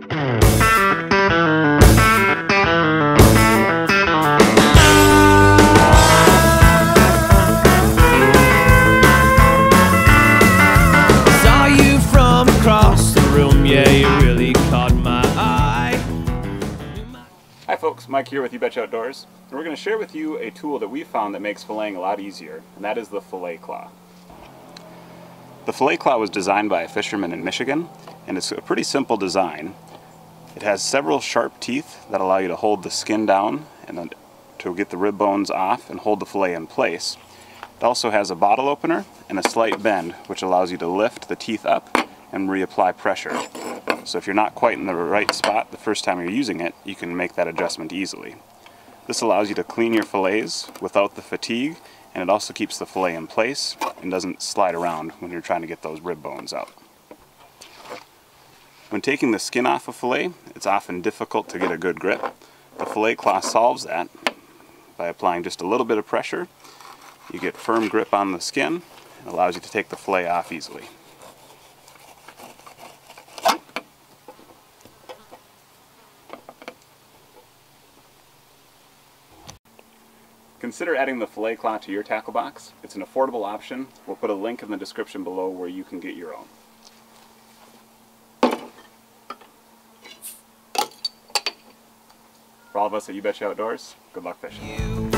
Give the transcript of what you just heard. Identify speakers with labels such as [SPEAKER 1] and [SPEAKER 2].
[SPEAKER 1] Hi folks, Mike here with You Betcha Outdoors. And we're going to share with you a tool that we found that makes filleting a lot easier, and that is the Filet Claw. The Filet Claw was designed by a fisherman in Michigan, and it's a pretty simple design. It has several sharp teeth that allow you to hold the skin down and to get the rib bones off and hold the fillet in place. It also has a bottle opener and a slight bend, which allows you to lift the teeth up and reapply pressure. So if you're not quite in the right spot the first time you're using it, you can make that adjustment easily. This allows you to clean your fillets without the fatigue, and it also keeps the fillet in place and doesn't slide around when you're trying to get those rib bones out. When taking the skin off a fillet, it's often difficult to get a good grip. The Filet Claw solves that by applying just a little bit of pressure. You get firm grip on the skin, and allows you to take the fillet off easily. Consider adding the Filet Claw to your tackle box. It's an affordable option. We'll put a link in the description below where you can get your own. All of us at You Betcha Outdoors, good luck fishing.